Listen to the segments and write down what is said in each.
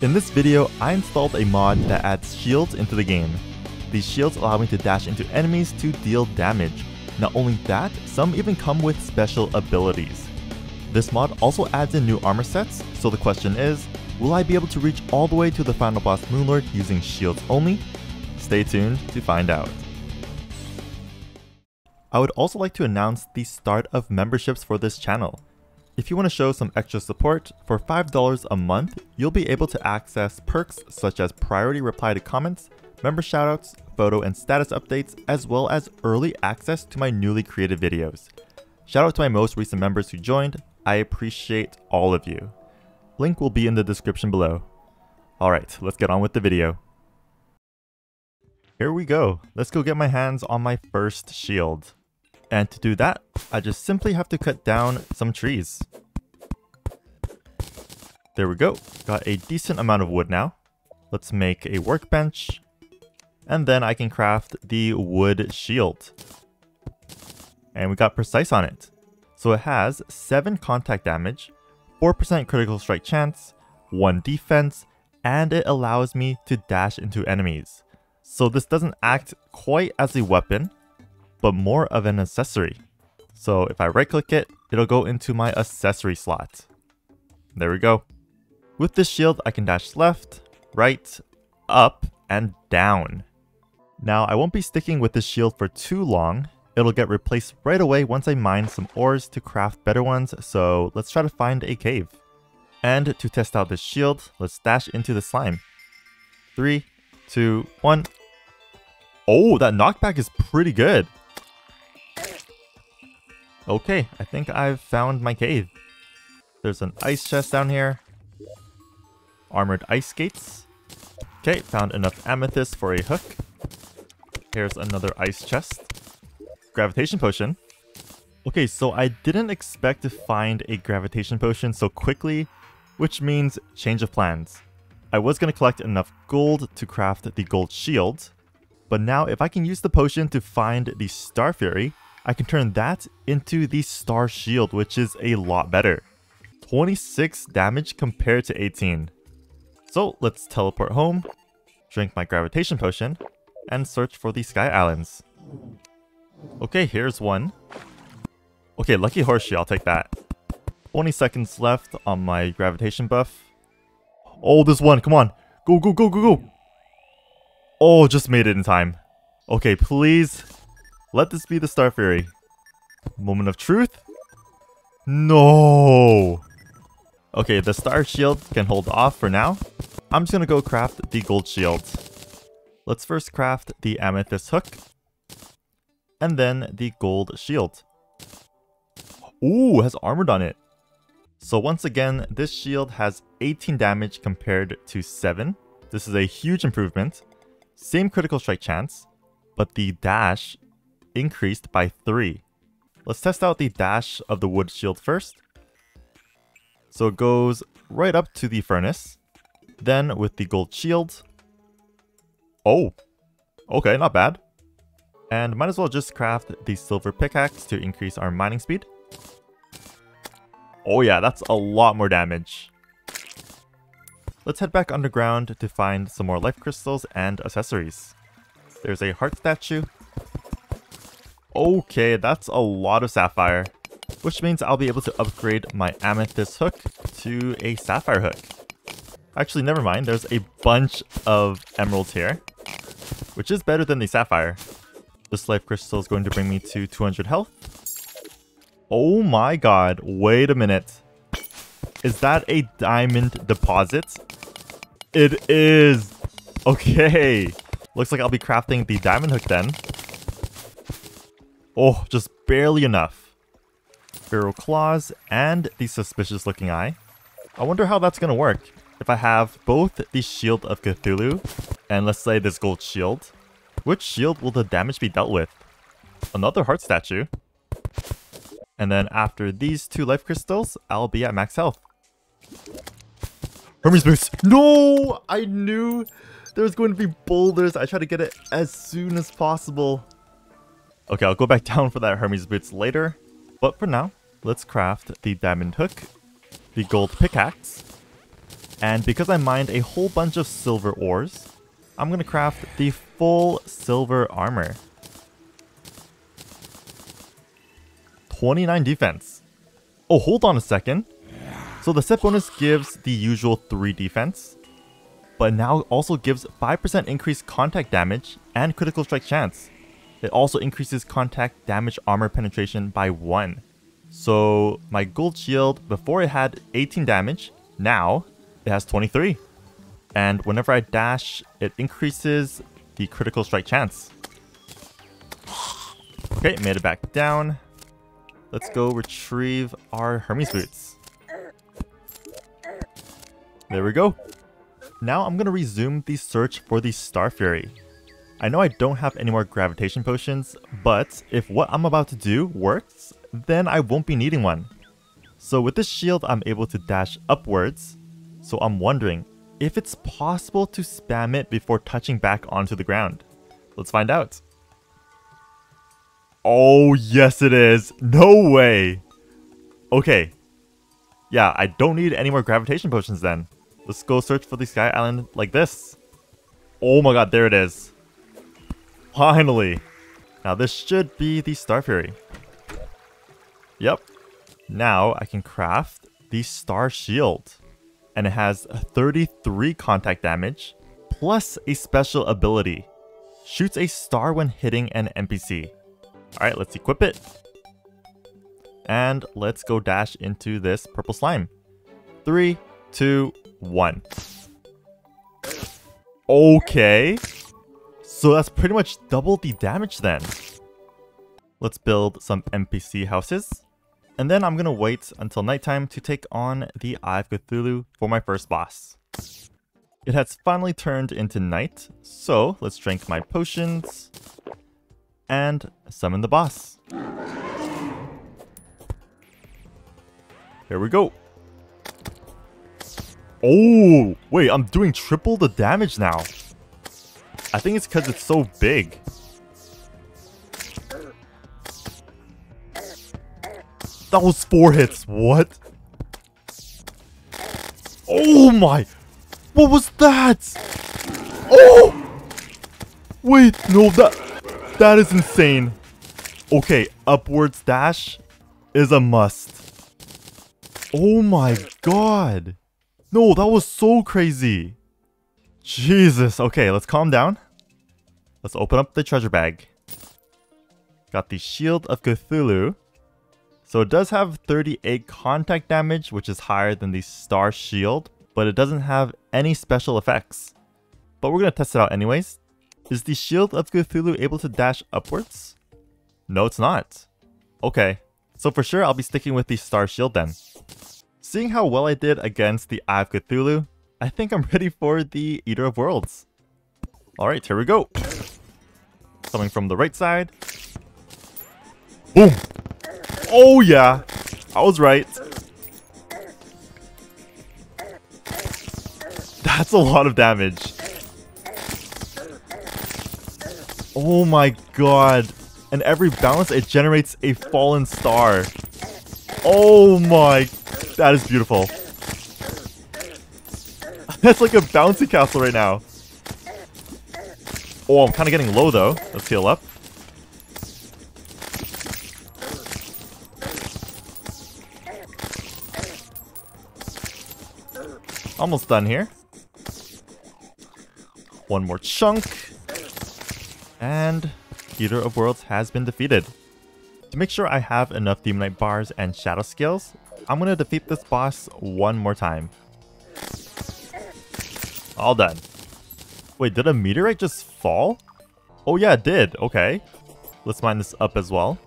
In this video, I installed a mod that adds shields into the game. These shields allow me to dash into enemies to deal damage. Not only that, some even come with special abilities. This mod also adds in new armor sets, so the question is, will I be able to reach all the way to the final boss Moonlord using shields only? Stay tuned to find out. I would also like to announce the start of memberships for this channel. If you want to show some extra support, for $5 a month, you'll be able to access perks such as priority reply to comments, member shoutouts, photo and status updates, as well as early access to my newly created videos. Shout out to my most recent members who joined, I appreciate all of you. Link will be in the description below. Alright, let's get on with the video. Here we go, let's go get my hands on my first shield. And to do that, I just simply have to cut down some trees. There we go, got a decent amount of wood now. Let's make a workbench, and then I can craft the wood shield. And we got precise on it. So it has 7 contact damage, 4% critical strike chance, 1 defense, and it allows me to dash into enemies. So this doesn't act quite as a weapon, but more of an accessory. So if I right click it, it'll go into my accessory slot. There we go. With this shield, I can dash left, right, up, and down. Now, I won't be sticking with this shield for too long. It'll get replaced right away once I mine some ores to craft better ones, so let's try to find a cave. And to test out this shield, let's dash into the slime. Three, two, one. Oh, that knockback is pretty good. Okay, I think I've found my cave. There's an ice chest down here. Armored ice skates. Okay, found enough amethyst for a hook. Here's another ice chest. Gravitation potion. Okay, so I didn't expect to find a gravitation potion so quickly, which means change of plans. I was going to collect enough gold to craft the gold shield, but now if I can use the potion to find the Star Fury, I can turn that into the Star Shield, which is a lot better. 26 damage compared to 18. So let's teleport home, drink my gravitation potion, and search for the Sky Islands. Okay, here's one. Okay, Lucky Horseshoe, I'll take that. 20 seconds left on my gravitation buff. Oh, this one, come on. Go, go, go, go, go. Oh, just made it in time. Okay, please. Let this be the Star Fury. Moment of truth. No. Okay, the Star Shield can hold off for now. I'm just gonna go craft the Gold Shield. Let's first craft the Amethyst Hook. And then the Gold Shield. Ooh, has armored on it. So once again, this shield has 18 damage compared to 7. This is a huge improvement. Same critical strike chance, but the dash increased by 3. Let's test out the dash of the wood shield first. So it goes right up to the furnace. Then with the gold shield. Oh, okay, not bad. And might as well just craft the silver pickaxe to increase our mining speed. Oh yeah, that's a lot more damage. Let's head back underground to find some more life crystals and accessories. There's a heart statue. Okay, that's a lot of sapphire. Which means I'll be able to upgrade my amethyst hook to a sapphire hook. Actually, never mind. There's a bunch of emeralds here. Which is better than the sapphire. This life crystal is going to bring me to 200 health. Oh my god, wait a minute. Is that a diamond deposit? It is! Okay. Looks like I'll be crafting the diamond hook then. Oh, just barely enough. Feral claws and the suspicious looking eye. I wonder how that's gonna work. If I have both the Shield of Cthulhu and let's say this gold shield, which shield will the damage be dealt with? Another heart statue. And then after these two life crystals, I'll be at max health. Hermes boots. No! I knew there was going to be boulders. I tried to get it as soon as possible. Okay, I'll go back down for that Hermes boots later. But for now, let's craft the diamond hook, the gold pickaxe, And because I mined a whole bunch of silver ores, I'm gonna craft the full silver armor. 29 defense. Oh, hold on a second. So the set bonus gives the usual 3 defense, but now also gives 5% increased contact damage and critical strike chance. It also increases contact damage armor penetration by 1. So my gold shield, before it had 18 damage, now it has 23. And whenever I dash, it increases the critical strike chance. Okay, made it back down. Let's go retrieve our Hermes boots. There we go. Now I'm gonna resume the search for the Star Fury. I know I don't have any more gravitation potions, but if what I'm about to do works, then I won't be needing one. So with this shield, I'm able to dash upwards. So I'm wondering if it's possible to spam it before touching back onto the ground. Let's find out. Oh, yes it is. No way. Okay. Yeah, I don't need any more gravitation potions then. Let's go search for the Sky Island like this. Oh my god, there it is. Finally. Now this should be the Star Fury. Yep. Now I can craft the Star Shield. And it has 33 contact damage, plus a special ability. Shoots a star when hitting an NPC. Alright, let's equip it. And let's go dash into this purple slime. Three, two, one. Okay. So that's pretty much double the damage then. Let's build some NPC houses. And then I'm gonna wait until nighttime to take on the Eye of Cthulhu for my first boss. It has finally turned into night, so let's drink my potions and summon the boss. Here we go. Oh, wait, I'm doing triple the damage now. I think it's because it's so big. That was four hits. What? Oh my! What was that? Oh! Wait, no, that that is insane. Okay, upwards dash is a must. Oh my god. No, that was so crazy. Jesus. Okay, let's calm down. Let's open up the treasure bag. Got the Shield of Cthulhu. So it does have 38 contact damage, which is higher than the Star Shield, but it doesn't have any special effects. But we're going to test it out anyways. Is the Shield of Cthulhu able to dash upwards? No, it's not. Okay, so for sure I'll be sticking with the Star Shield then. Seeing how well I did against the Eye of Cthulhu, I think I'm ready for the Eater of Worlds. Alright, here we go. Coming from the right side. Boom! Oh yeah! I was right. That's a lot of damage. Oh my god. And every bounce, it generates a fallen star. Oh my... That is beautiful. That's like a bouncy castle right now. Oh, I'm kind of getting low though. Let's heal up. Almost done here. One more chunk. And Eater of Worlds has been defeated. To make sure I have enough Demonite bars and Shadow Scales, I'm going to defeat this boss one more time. All done. Wait, did a meteorite just fall? Oh yeah, it did. Okay. Let's mine this up as well.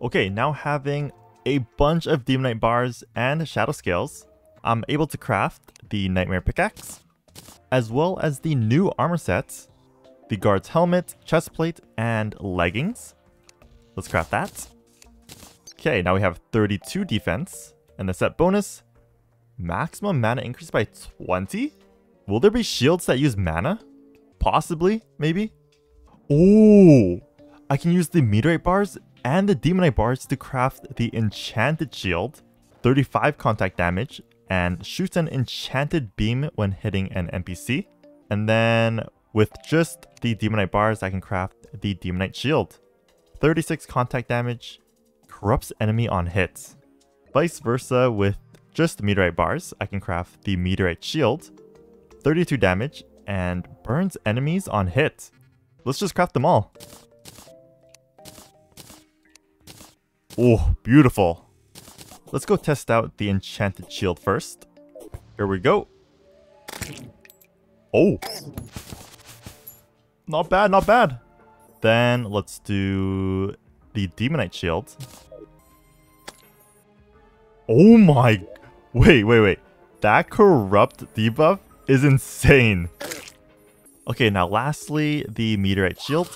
Okay, now having a bunch of Demonite bars and Shadow Scales, I'm able to craft the Nightmare Pickaxe, as well as the new armor sets, the Guard's Helmet, Chestplate, and Leggings. Let's craft that. Okay, now we have 32 defense, and the set bonus, maximum mana increase by 20? Will there be shields that use mana? Possibly, maybe? Oh, I can use the meteorite bars and the demonite bars to craft the enchanted shield, 35 contact damage, and shoots an enchanted beam when hitting an NPC. And then with just the Demonite bars, I can craft the Demonite shield. 36 contact damage, corrupts enemy on hits. Vice versa with just meteorite bars, I can craft the meteorite shield, 32 damage, and burns enemies on hit. Let's just craft them all. Oh, beautiful. Let's go test out the enchanted shield first. Here we go. Oh. Not bad, not bad. Then let's do the Demonite shield. Oh my... Wait, wait, wait. That corrupt debuff is insane. Okay, now lastly, the Meteorite shield.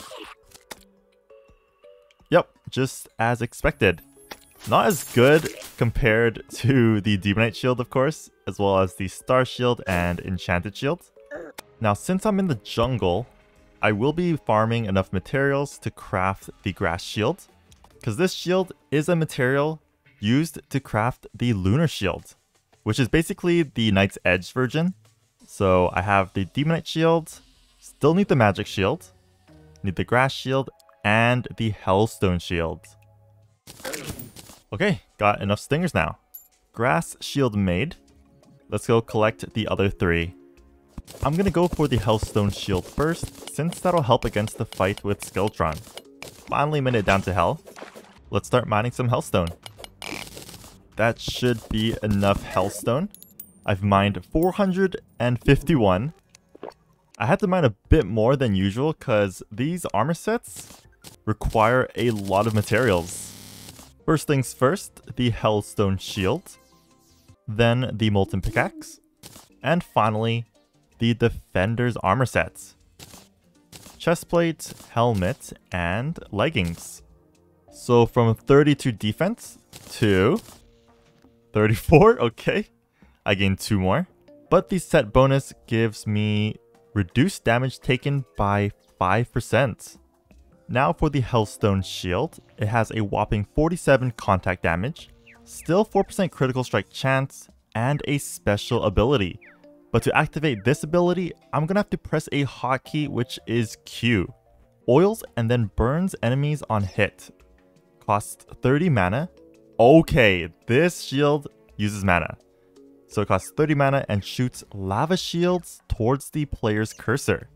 Yep, just as expected. Not as good compared to the Demonite Shield, of course, as well as the Star Shield and Enchanted Shield. Now, since I'm in the jungle, I will be farming enough materials to craft the Grass Shield, because this shield is a material used to craft the Lunar Shield, which is basically the Night's Edge version. So I have the Demonite Shield, still need the Magic Shield, need the Grass Shield, and the Hellstone Shield. Okay, got enough stingers now. Grass shield made. Let's go collect the other three. I'm gonna go for the Hellstone shield first, since that'll help against the fight with Skeletron. Finally it down to Hell. Let's start mining some Hellstone. That should be enough Hellstone. I've mined 451. I had to mine a bit more than usual because these armor sets require a lot of materials. First things first, the Hellstone Shield, then the Molten Pickaxe, and finally, the Defender's Armor Set. Chestplate, helmet, and leggings. So from 32 defense to 34, okay. I gain two more. But the set bonus gives me reduced damage taken by 5%. Now for the Hellstone Shield, it has a whopping 47 contact damage, still 4% critical strike chance, and a special ability. But to activate this ability, I'm gonna have to press a hotkey which is Q. Oils and then burns enemies on hit. Costs 30 mana. Okay, this shield uses mana. So it costs 30 mana and shoots lava shields towards the player's cursor.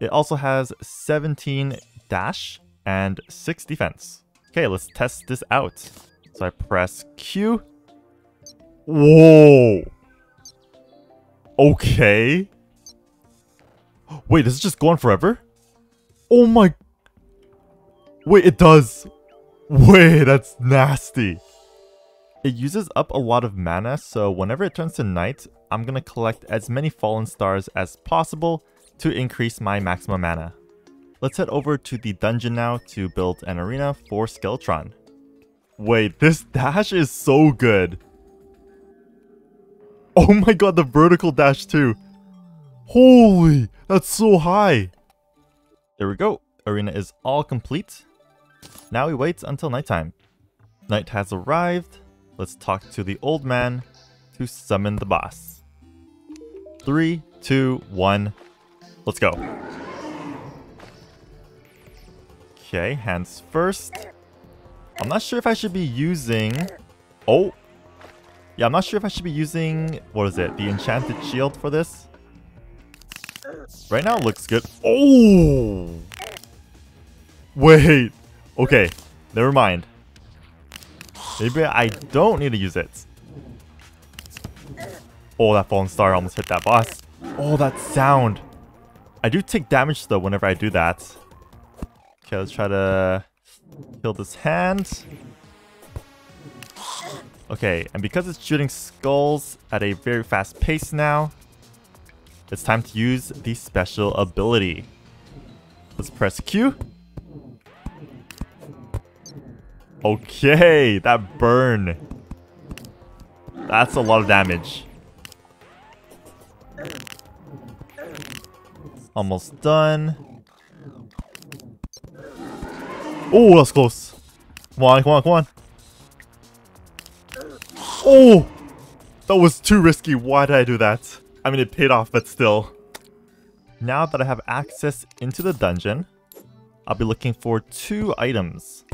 It also has 17 dash, and 6 defense. Okay, let's test this out. So I press Q. Whoa! Okay. Wait, does it just go on forever? Oh my... Wait, it does. Wait, that's nasty. It uses up a lot of mana, so whenever it turns to night, I'm gonna collect as many fallen stars as possible to increase my maximum mana. Let's head over to the dungeon now to build an arena for Skeletron. Wait, this dash is so good. Oh my god, the vertical dash too. Holy, that's so high. There we go. Arena is all complete. Now we wait until nighttime. Night has arrived. Let's talk to the old man to summon the boss. Three, two, one, let's go. Okay, hands first. I'm not sure if I should be using... Oh! Yeah, I'm not sure if I should be using... What is it? The Enchanted Shield for this? Right now it looks good. Oh! Wait! Okay, never mind. Maybe I don't need to use it. Oh, that fallen star almost hit that boss. Oh, that sound. I do take damage though whenever I do that. Okay, let's try to kill this hand. Okay, and because it's shooting skulls at a very fast pace now, it's time to use the special ability. Let's press Q. Okay, that burn. That's a lot of damage. Almost done. Oh, that's close. Come on, come on, come on. Oh! That was too risky. Why did I do that? I mean, it paid off, but still. Now that I have access into the dungeon, I'll be looking for two items.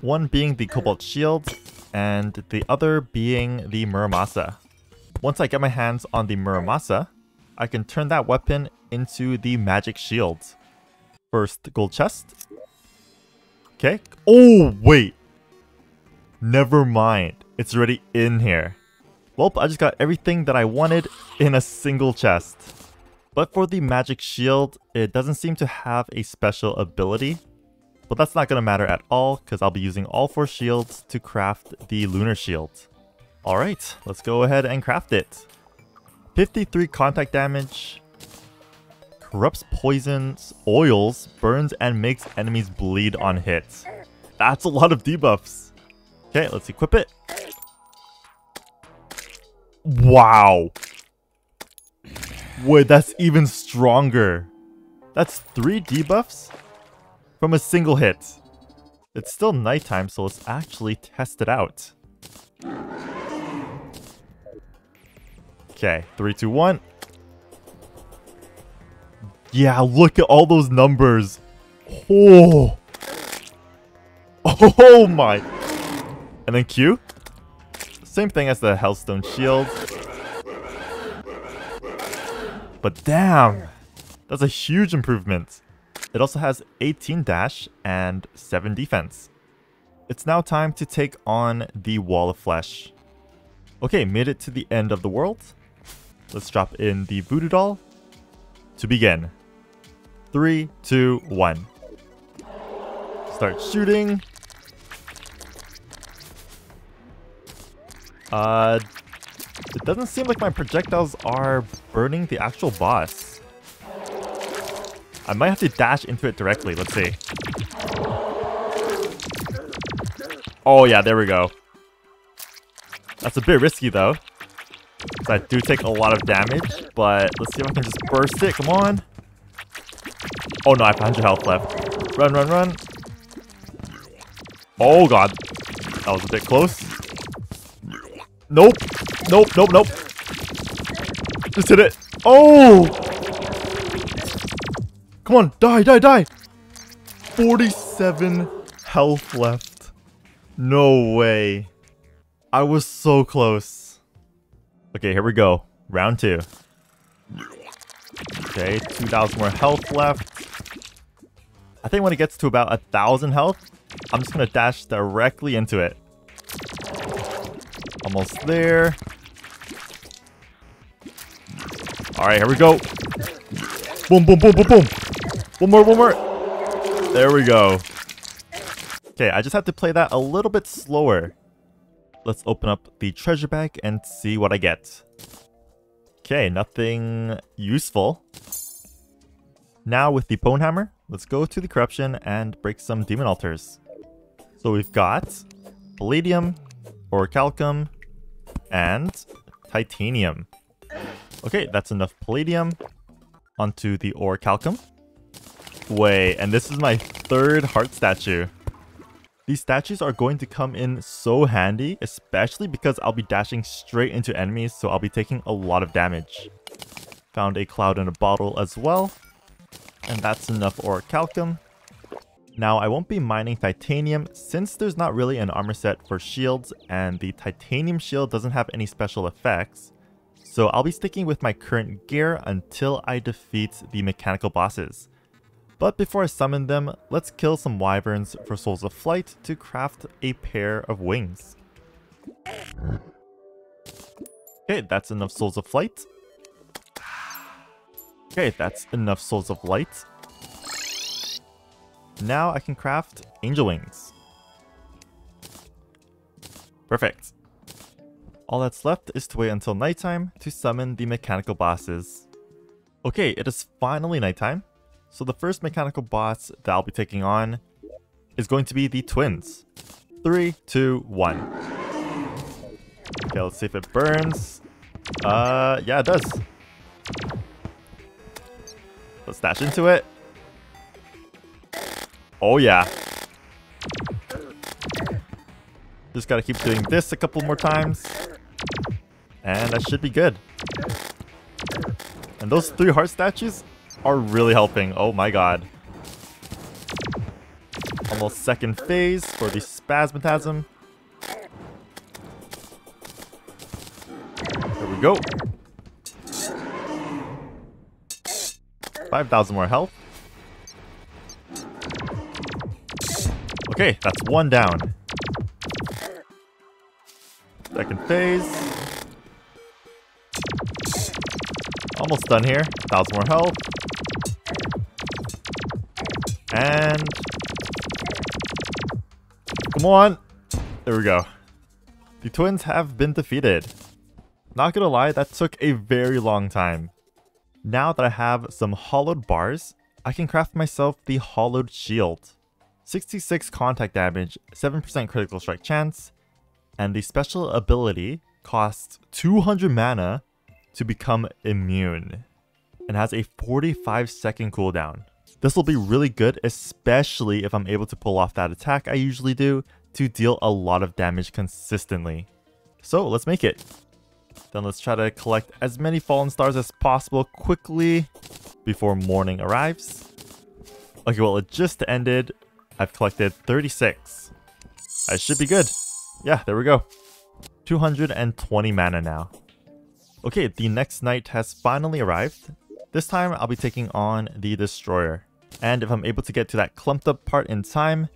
One being the Cobalt Shield, and the other being the Muramasa. Once I get my hands on the Muramasa, I can turn that weapon into the Magic Shield. First, gold chest. Okay. Oh, wait. Never mind. It's already in here. Well, I just got everything that I wanted in a single chest. But for the magic shield, it doesn't seem to have a special ability. But that's not going to matter at all because I'll be using all four shields to craft the lunar shield. Alright, let's go ahead and craft it. 53 contact damage, corrupts poisons, oils, burns, and makes enemies bleed on hit. That's a lot of debuffs. Okay, let's equip it. Wow. Wait, that's even stronger. That's three debuffs from a single hit. It's still nighttime, so let's actually test it out. Okay, three, two, one. Yeah, look at all those numbers. Oh. Oh my. And then Q. Same thing as the Hellstone Shield. But damn, that's a huge improvement. It also has 18 dash and 7 defense. It's now time to take on the Wall of Flesh. Okay, made it to the end of the world. Let's drop in the Voodoo Doll to begin. Three, two, one. Start shooting. Uh, it doesn't seem like my projectiles are burning the actual boss. I might have to dash into it directly. Let's see. Oh yeah, there we go. That's a bit risky though. So I do take a lot of damage, but let's see if I can just burst it. Come on. Oh no, I have 100 health left. Run, run, run. Oh god. That was a bit close. Nope. Nope, nope, nope. Just hit it. Oh! Come on, die, die, die! 47 health left. No way. I was so close. Okay, here we go. Round two. Okay, 2,000 more health left. I think when it gets to about a thousand health, I'm just gonna dash directly into it. Almost there. Alright, here we go. Boom, boom, boom, boom, boom. One more, one more. There we go. Okay, I just have to play that a little bit slower. Let's open up the treasure bag and see what I get. Okay, nothing useful. Now with the bone hammer, let's go to the corruption and break some demon altars. So we've got palladium, orichalcum, and titanium. Okay, that's enough palladium. Onto the orichalcum. Wait, and this is my third heart statue. These statues are going to come in so handy, especially because I'll be dashing straight into enemies, so I'll be taking a lot of damage. Found a cloud in a bottle as well. And that's enough orichalcum. Now, I won't be mining titanium since there's not really an armor set for shields and the titanium shield doesn't have any special effects. So I'll be sticking with my current gear until I defeat the mechanical bosses. But before I summon them, let's kill some wyverns for souls of flight to craft a pair of wings. Okay, that's enough souls of flight. Okay, that's enough souls of light. Now I can craft angel wings. Perfect. All that's left is to wait until nighttime to summon the mechanical bosses. Okay, it is finally nighttime. So the first mechanical boss that I'll be taking on is going to be the twins. Three, two, one. Okay, let's see if it burns. Uh, yeah, it does. Let's dash into it. Oh yeah. Just gotta keep doing this a couple more times. And that should be good. And those three heart statues are really helping. Oh my god. Almost second phase for the Spazmatism. There we go. 5,000 more health. Okay, that's one down. Second phase. Almost done here. 1,000 more health. And... Come on! There we go. The twins have been defeated. Not gonna lie, that took a very long time. Now that I have some hallowed bars, I can craft myself the hallowed shield. 66 contact damage, 7% critical strike chance, and the special ability costs 200 mana to become immune and has a 45 second cooldown. This will be really good, especially if I'm able to pull off that attack I usually do to deal a lot of damage consistently. So let's make it. Then let's try to collect as many fallen stars as possible quickly before morning arrives. Okay, well it just ended. I've collected 36. I should be good. Yeah, there we go. 220 mana now. Okay, the next night has finally arrived. This time I'll be taking on the Destroyer. And if I'm able to get to that clumped up part in time,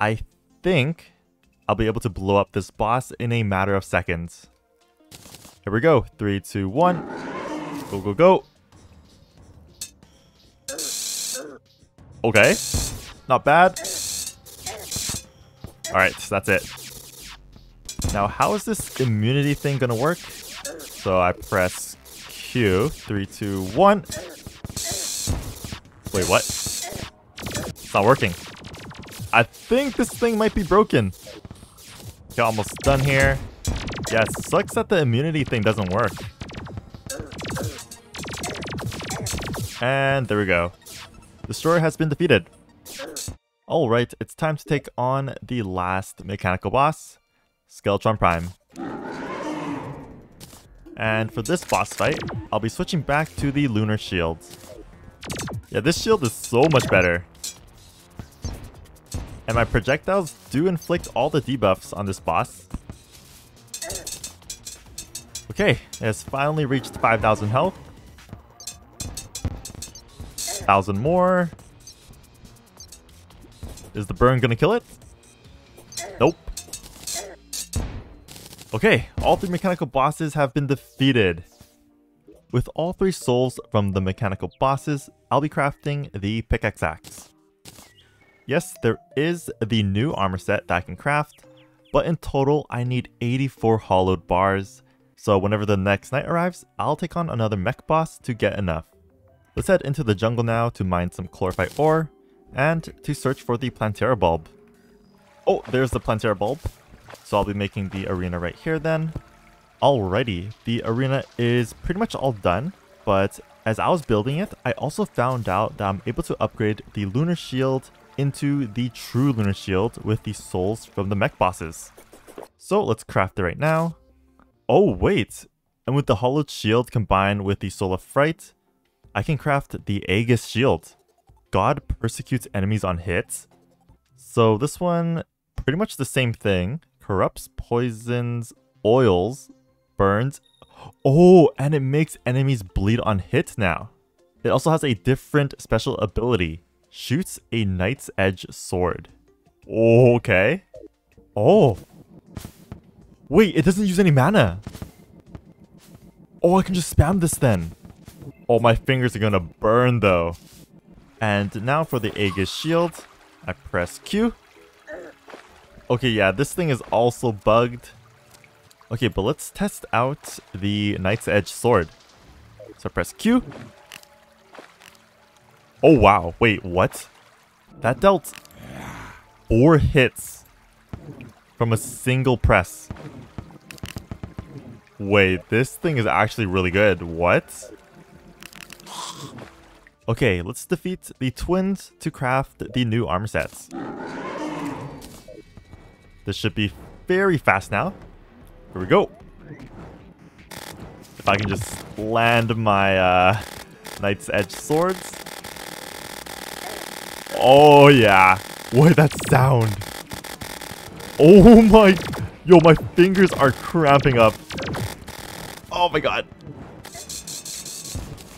I think I'll be able to blow up this boss in a matter of seconds. Here we go. Three, two, one. Go, go, go. Okay. Not bad. Alright, so that's it. Now, how is this immunity thing gonna work? So I press Q. Three, two, one. Wait, what? It's not working. I think this thing might be broken. Okay, almost done here. Yeah, sucks that the immunity thing doesn't work. And there we go. Destroyer has been defeated. Alright, it's time to take on the last mechanical boss, Skeletron Prime. And for this boss fight, I'll be switching back to the Lunar Shield. Yeah, this shield is so much better. And my projectiles do inflict all the debuffs on this boss. Okay, it has finally reached 5,000 health. 1,000 more. Is the burn gonna kill it? Nope. Okay, all three mechanical bosses have been defeated. With all three souls from the mechanical bosses, I'll be crafting the pickaxe axe. Yes, there is the new armor set that I can craft, but in total I need 84 hallowed bars, so whenever the next night arrives, I'll take on another mech boss to get enough. Let's head into the jungle now to mine some chlorophyte ore, and to search for the Plantera bulb. Oh, there's the Plantera bulb. So I'll be making the arena right here then. Alrighty, the arena is pretty much all done, but as I was building it, I also found out that I'm able to upgrade the Lunar Shield into the true Lunar Shield with the souls from the mech bosses. So let's craft it right now. Oh wait, and with the Hallowed Shield combined with the Soul of Fright, I can craft the Aegis Shield. God persecutes enemies on hits. So this one, pretty much the same thing, corrupts, poisons, oils, burns. Oh, and it makes enemies bleed on hit now. It also has a different special ability. Shoots a Night's Edge sword. Okay. Oh. Wait, it doesn't use any mana. Oh, I can just spam this then. Oh, my fingers are gonna burn though. And now for the Aegis shield. I press Q. Okay, yeah, this thing is also bugged. Okay, but let's test out the Night's Edge sword. So press Q. Oh wow, wait, what? That dealt four hits from a single press. Wait, this thing is actually really good. What? Okay, let's defeat the twins to craft the new armor sets. This should be very fast now. Here we go. If I can just land my uh, Night's Edge swords. Oh yeah. What that sound? Oh my... Yo, my fingers are cramping up. Oh my god.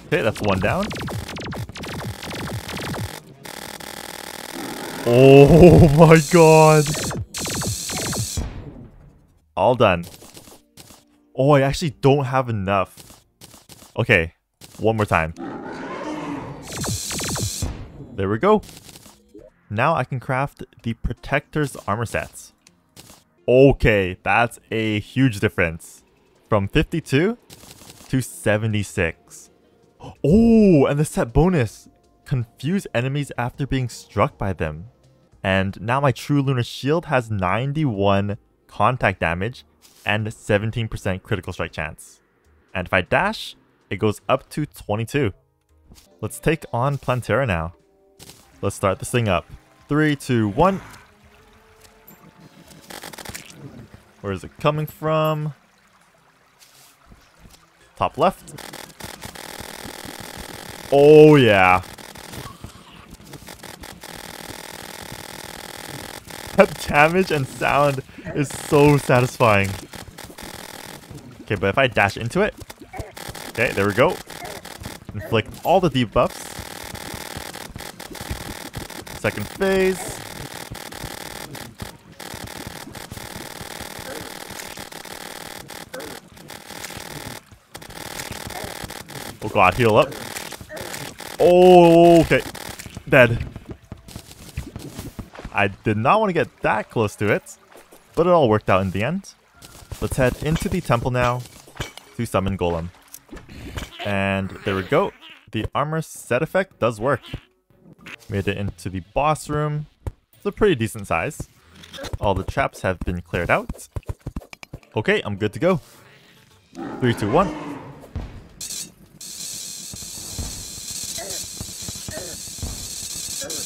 Okay, that's one down. Oh my god. All done. Oh, I actually don't have enough. Okay, one more time. There we go. Now I can craft the Protector's armor sets. Okay, that's a huge difference. From 52 to 76. Oh, and the set bonus. Confuse enemies after being struck by them. And now my True Lunar Shield has 91 contact damage and 17% critical strike chance. And if I dash, it goes up to 22. Let's take on Plantera now. Let's start this thing up. Three, two, one. Where is it coming from? Top left. Oh yeah. That damage and sound is so satisfying. Okay, but if I dash into it... Okay, there we go. Inflict all the debuffs. Second phase. Oh god, heal up. Oh, okay. Dead. I did not want to get that close to it, but it all worked out in the end. Let's head into the temple now to summon Golem. And there we go. The armor set effect does work. Made it into the boss room. It's a pretty decent size. All the traps have been cleared out. Okay, I'm good to go. Three, two, one.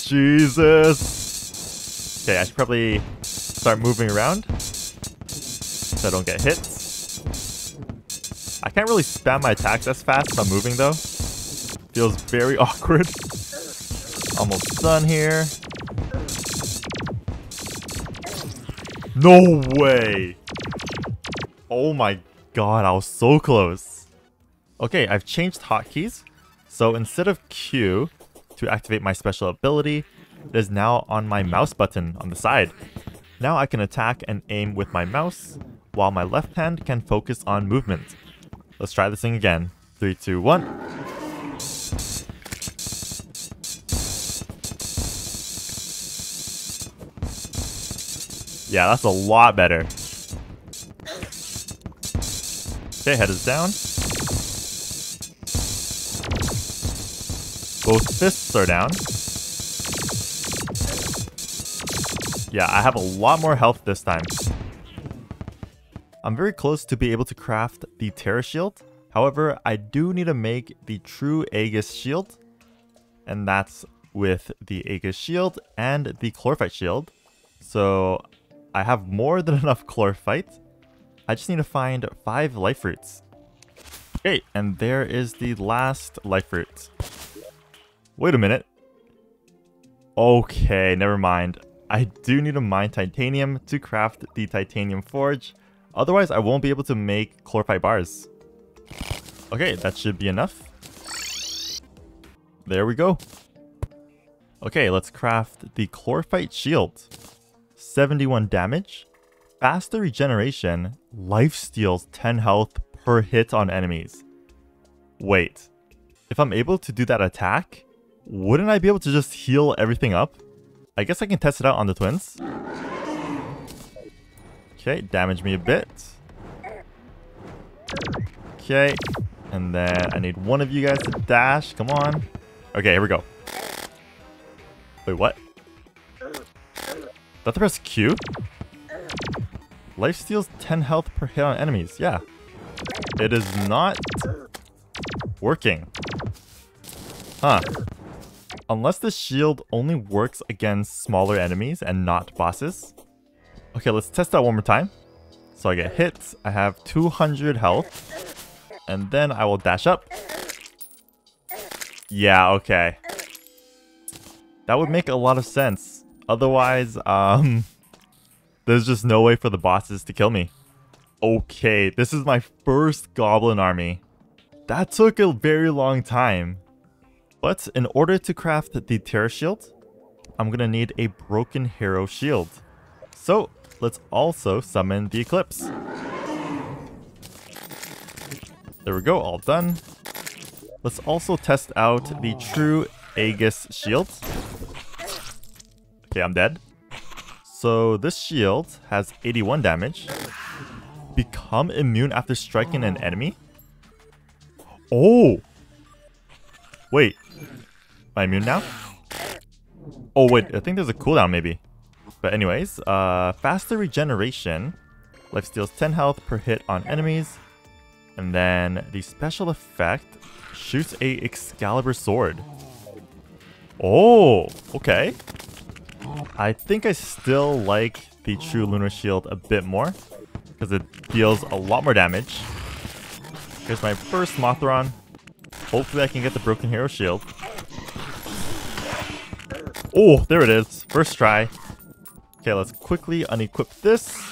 Jesus! Okay, I should probably start moving around I don't get hit. I can't really spam my attacks as fast if I'm moving though. Feels very awkward. Almost done here. No way! Oh my god, I was so close. Okay, I've changed hotkeys. So instead of Q to activate my special ability, it is now on my mouse button on the side. Now I can attack and aim with my mouse, while my left hand can focus on movement. Let's try this thing again. 3, 2, 1. Yeah, that's a lot better. Okay, head is down. Both fists are down. Yeah, I have a lot more health this time. I'm very close to be able to craft the Terra Shield. However, I do need to make the true Aegis Shield. And that's with the Aegis Shield and the Chlorophyte Shield. So I have more than enough chlorophyte. I just need to find five life roots. Okay, and there is the last life root. Wait a minute. Okay, never mind. I do need to mine titanium to craft the titanium forge. Otherwise, I won't be able to make chlorophyte bars. Okay, that should be enough. There we go. Okay, let's craft the chlorophyte shield. 71 damage, faster regeneration, life steals 10 health per hit on enemies. Wait, if I'm able to do that attack, wouldn't I be able to just heal everything up? I guess I can test it out on the twins. Okay, damage me a bit. Okay, and then I need one of you guys to dash. Come on. Okay, here we go. Wait, what? That the press Q? Life steals 10 health per hit on enemies. Yeah. It is not working. Huh. Unless the shield only works against smaller enemies and not bosses. Okay, let's test that one more time. So I get hit. I have 200 health. and then I will dash up. Yeah, okay. That would make a lot of sense. Otherwise, um, there's just no way for the bosses to kill me. Okay, this is my first goblin army. That took a very long time. But in order to craft the Terra Shield, I'm gonna need a Broken Hero Shield. So, let's also summon the Eclipse. There we go, all done. Let's also test out the True Aegis Shield. Okay, I'm dead. So this shield has 81 damage. Become immune after striking an enemy? Oh! Wait. Am I immune now? Oh wait, I think there's a cooldown maybe. But anyways, uh, faster regeneration. Life steals 10 health per hit on enemies. And then the special effect shoots a Excalibur sword. Oh, okay. I think I still like the True Lunar Shield a bit more because it deals a lot more damage. Here's my first Mothron. Hopefully I can get the Broken Hero Shield. Oh, there it is. First try. Okay, let's quickly unequip this.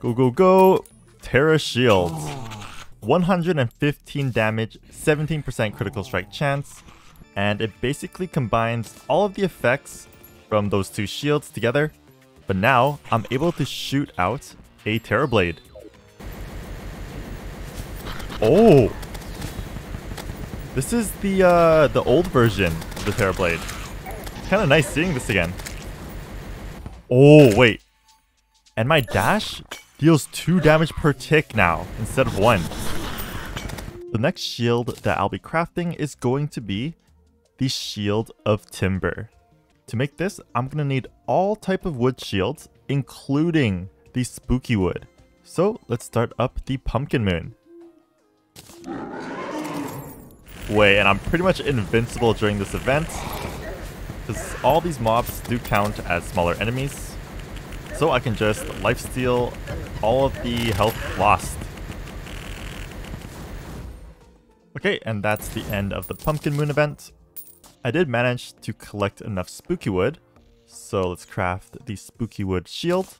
Go, go, go. Terra Shield. 115 damage, 17% critical strike chance, and it basically combines all of the effects from those two shields together. But now, I'm able to shoot out a Terra Blade. Oh! This is the uh, the old version of the Terra Blade. Kind of nice seeing this again. Oh, wait. And my dash deals 2 damage per tick now, instead of 1. The next shield that I'll be crafting is going to be the Shield of Timber. To make this, I'm going to need all type of wood shields, including the spooky wood. So let's start up the Pumpkin Moon. Wait, and I'm pretty much invincible during this event. Because all these mobs do count as smaller enemies. So I can just lifesteal all of the health lost. Okay, and that's the end of the Pumpkin Moon event. I did manage to collect enough spooky wood, so let's craft the spooky wood shield.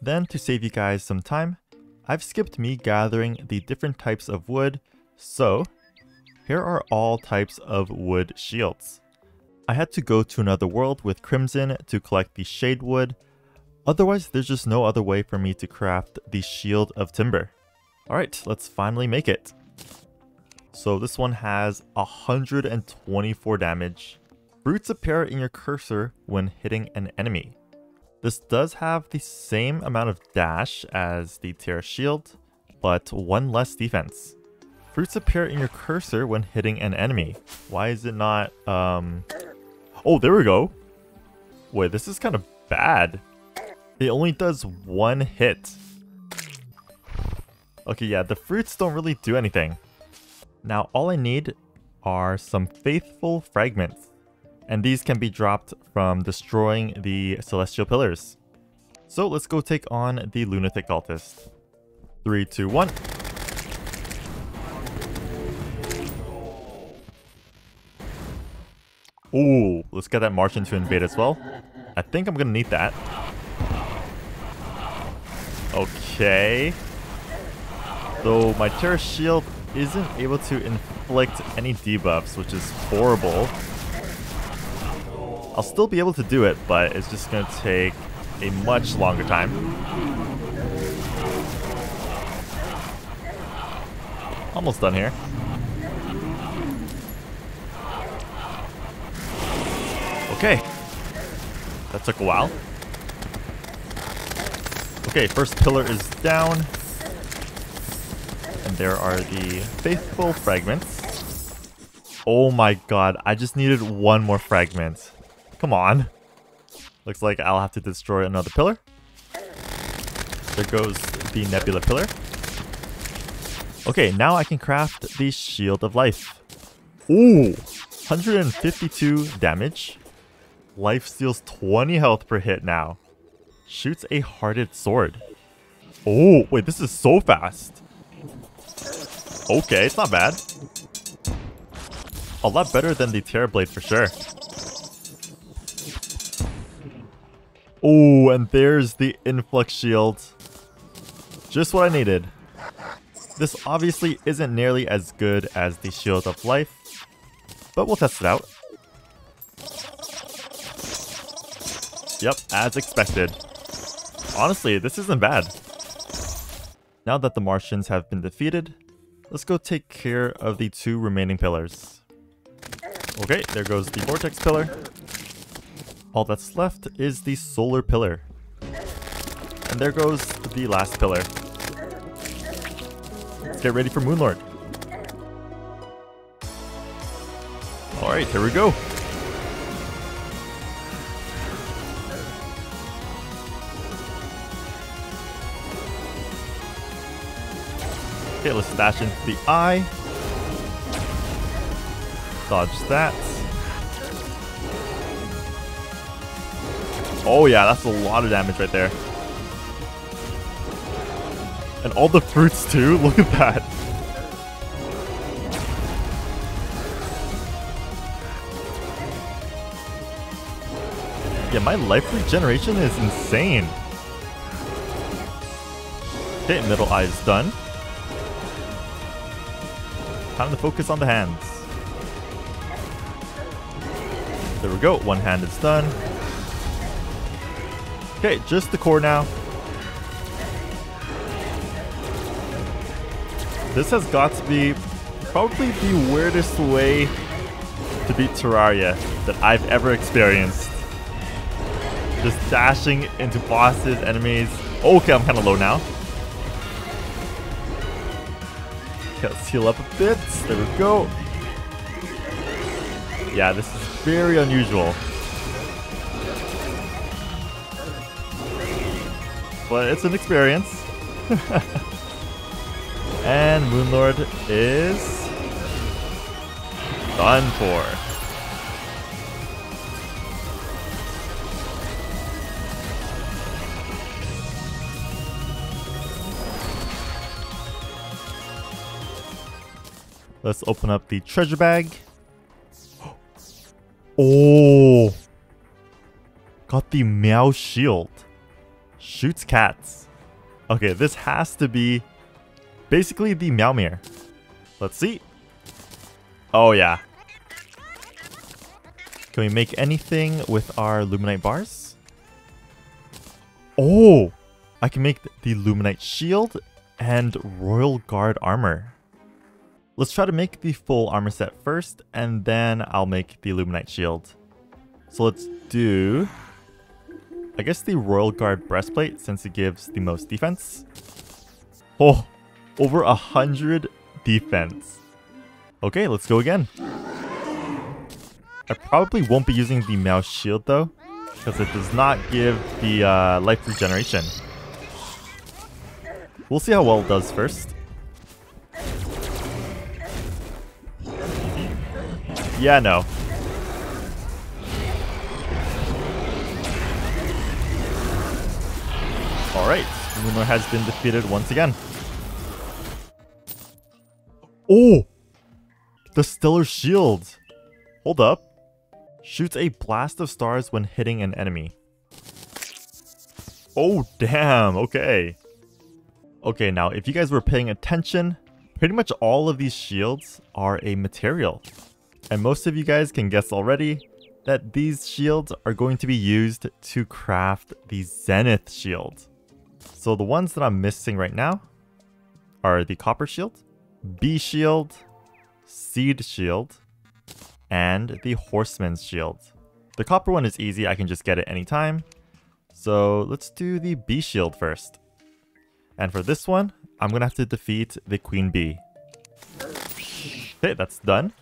Then to save you guys some time, I've skipped me gathering the different types of wood, so here are all types of wood shields. I had to go to another world with Crimson to collect the shade wood, otherwise there's just no other way for me to craft the shield of timber. Alright, let's finally make it. So this one has 124 damage. Fruits appear in your cursor when hitting an enemy. This does have the same amount of dash as the Terra Shield, but one less defense. Fruits appear in your cursor when hitting an enemy. Why is it not, um... Oh, there we go! Wait, this is kind of bad. It only does one hit. Okay, yeah, the fruits don't really do anything. Now all I need are some faithful fragments, and these can be dropped from destroying the celestial pillars. So let's go take on the lunatic cultist. Three, two, one. Ooh, let's get that Martian to invade as well. I think I'm gonna need that. Okay. So my Terra Shield isn't able to inflict any debuffs, which is horrible. I'll still be able to do it, but it's just to take a much longer time. Almost done here. Okay. That took a while. Okay, first pillar is down. And there are the faithful fragments. Oh my god, I just needed one more fragment. Come on. Looks like I'll have to destroy another pillar. There goes the nebula pillar. Okay, now I can craft the Shield of Life. Ooh, 152 damage. Life steals 20 health per hit now. Shoots a hearted sword. Oh, wait, this is so fast. Okay, it's not bad. A lot better than the Terra Blade for sure. Oh, and there's the Influx Shield. Just what I needed. This obviously isn't nearly as good as the Shield of Life, but we'll test it out. Yep, as expected. Honestly, this isn't bad. Now that the Martians have been defeated, let's go take care of the two remaining pillars. Okay, there goes the Vortex Pillar. All that's left is the Solar Pillar. And there goes the last pillar. Let's get ready for Moonlord. Alright, here we go. Okay, let's dash into the eye. Dodge that. Oh yeah, that's a lot of damage right there. And all the fruits too, look at that. Yeah, my life regeneration is insane. Okay, middle eye is done. Time to focus on the hands. There we go, one hand is done. Okay, just the core now. This has got to be probably the weirdest way to beat Terraria that I've ever experienced. Just dashing into bosses, enemies. Okay, I'm kind of low now. Let's heal up a bit. There we go. Yeah, this is very unusual. But it's an experience. and Moonlord is done for. Let's open up the treasure bag. Oh! Got the Meow Shield. Shoots cats. Okay, this has to be basically the Meowmere. Let's see. Oh yeah. Can we make anything with our Luminite bars? Oh! I can make the Luminite shield and Royal Guard armor. Let's try to make the full armor set first, and then I'll make the Luminite shield. So let's do... I guess the Royal Guard breastplate, since it gives the most defense. Oh, over a hundred defense. Okay, let's go again. I probably won't be using the Meow Shield though, because it does not give the uh, life regeneration. We'll see how well it does first. Yeah, no. Alright, Lunar has been defeated once again. Oh! The Stellar Shield! Hold up. Shoots a blast of stars when hitting an enemy. Oh, damn, okay. Okay, now, if you guys were paying attention, pretty much all of these shields are a material. And most of you guys can guess already that these shields are going to be used to craft the Zenith shield. So the ones that I'm missing right now are the Copper shield, Bee shield, Seed shield, and the Horseman's shield. The copper one is easy, I can just get it anytime. So let's do the Bee shield first. And for this one, I'm gonna have to defeat the Queen Bee. Okay, that's done.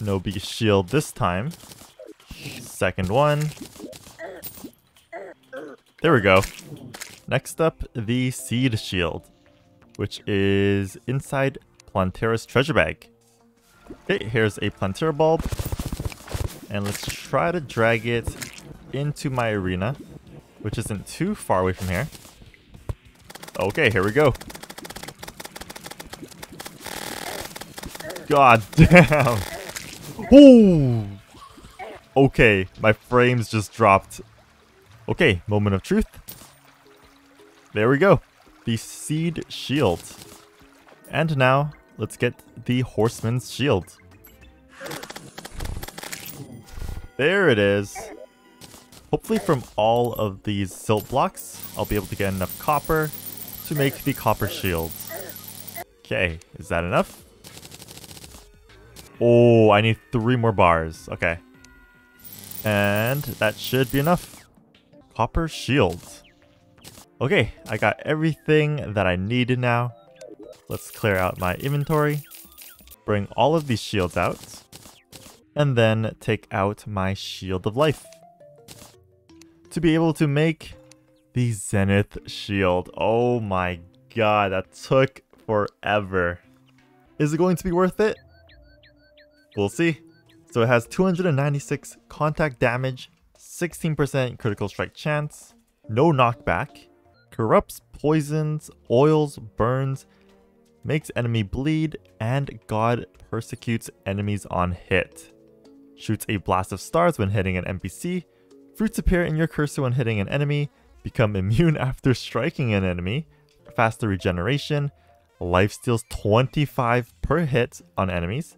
No bee shield this time. Second one. There we go. Next up, the Seed Shield, which is inside Plantera's treasure bag. Okay, here's a Plantera bulb. And let's try to drag it into my arena, which isn't too far away from here. Okay, here we go. God damn. Ooh. Okay, my frames just dropped. Okay, moment of truth. There we go. The Seed Shield. And now, let's get the Horseman's Shield. There it is. Hopefully from all of these silt blocks, I'll be able to get enough copper to make the copper shields. Okay, is that enough? Oh, I need three more bars. Okay. And that should be enough. Copper shields. Okay, I got everything that I needed now. Let's clear out my inventory. Bring all of these shields out. And then take out my shield of life. To be able to make the Zenith shield. Oh my god, that took forever. Is it going to be worth it? We'll see. So it has 296 contact damage, 16% critical strike chance, no knockback, corrupts, poisons, oils, burns, makes enemy bleed, and God persecutes enemies on hit. Shoots a blast of stars when hitting an NPC, fruits appear in your cursor when hitting an enemy, become immune after striking an enemy, faster regeneration, life steals 25 per hit on enemies,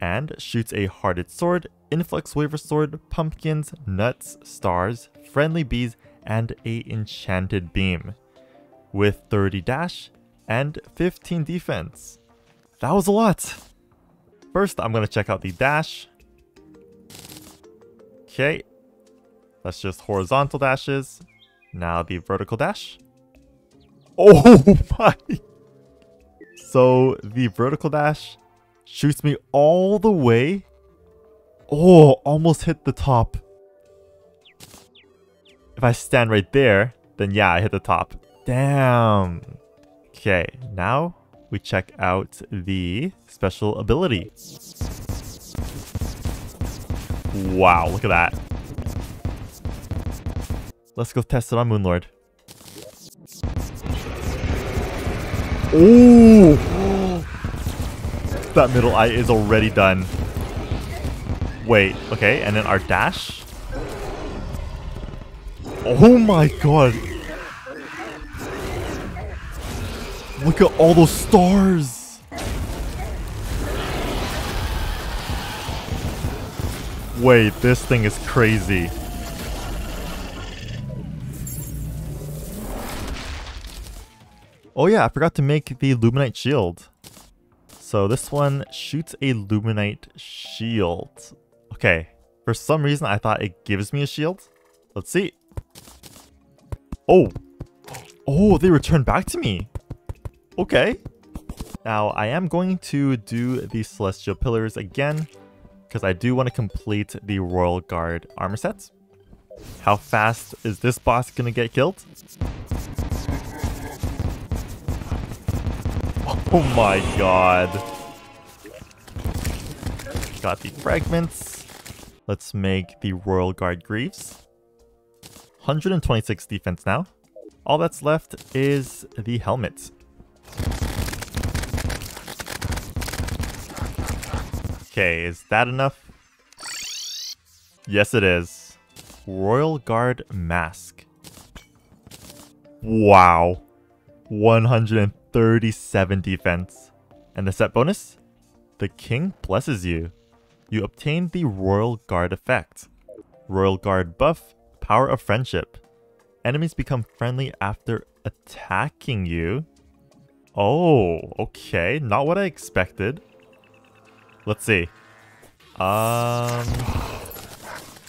and shoots a hearted sword, influx waver sword, pumpkins, nuts, stars, friendly bees, and a enchanted beam. With 30 dash and 15 defense. That was a lot! First, I'm gonna check out the dash. Okay. That's just horizontal dashes. Now the vertical dash. Oh my! So the vertical dash Shoots me all the way. Oh, almost hit the top. If I stand right there, then yeah, I hit the top. Damn. Okay, now we check out the special ability. Wow, look at that. Let's go test it on Moonlord. Oh! That middle eye is already done. Wait, okay, and then our dash? Oh my god! Look at all those stars! Wait, this thing is crazy. Oh yeah, I forgot to make the Luminite shield. So this one shoots a Luminite shield. Okay, for some reason I thought it gives me a shield. Let's see. Oh! Oh, they return back to me! Okay. Now, I am going to do the Celestial Pillars again, because I do want to complete the Royal Guard armor sets. How fast is this boss going to get killed? Oh my god. Got the fragments. Let's make the Royal Guard Greaves. 126 defense now. All that's left is the helmet. Okay, is that enough? Yes, it is. Royal Guard Mask. Wow. 130 37 defense. And the set bonus? The king blesses you. You obtain the Royal Guard effect. Royal Guard buff, Power of Friendship. Enemies become friendly after attacking you. Oh, okay. Not what I expected. Let's see. Um,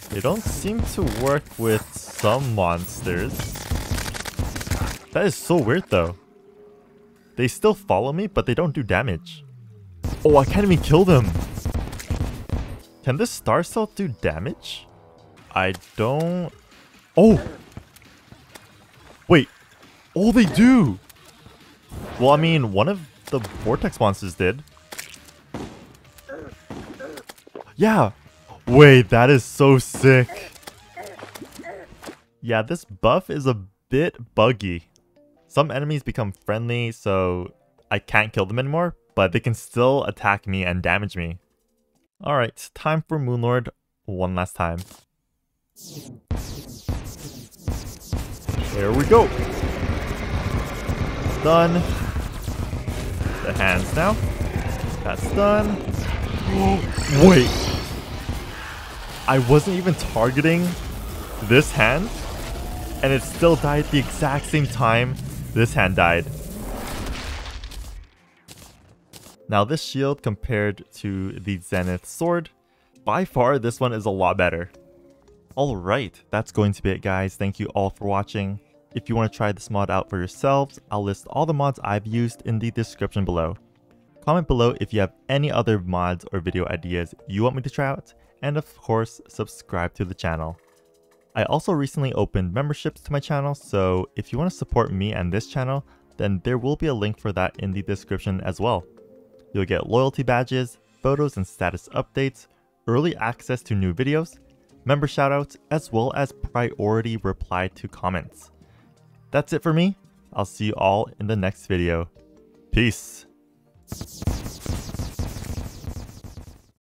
they don't seem to work with some monsters. That is so weird though. They still follow me, but they don't do damage. Oh, I can't even kill them. Can this star cell do damage? I don't... Oh! Wait. Oh, they do! Well, I mean, one of the Vortex monsters did. Yeah! Wait, that is so sick. Yeah, this buff is a bit buggy. Some enemies become friendly, so I can't kill them anymore, but they can still attack me and damage me. Alright, time for Moonlord one last time. There we go. Done. The hands now. That's done. Wait. I wasn't even targeting this hand, and it still died at the exact same time this hand died. Now this shield compared to the Zenith sword, by far this one is a lot better. Alright, that's going to be it guys. Thank you all for watching. If you want to try this mod out for yourselves, I'll list all the mods I've used in the description below. Comment below if you have any other mods or video ideas you want me to try out, and of course, subscribe to the channel. I also recently opened memberships to my channel, so if you want to support me and this channel, then there will be a link for that in the description as well. You'll get loyalty badges, photos and status updates, early access to new videos, member shoutouts, as well as priority reply to comments. That's it for me. I'll see you all in the next video. Peace.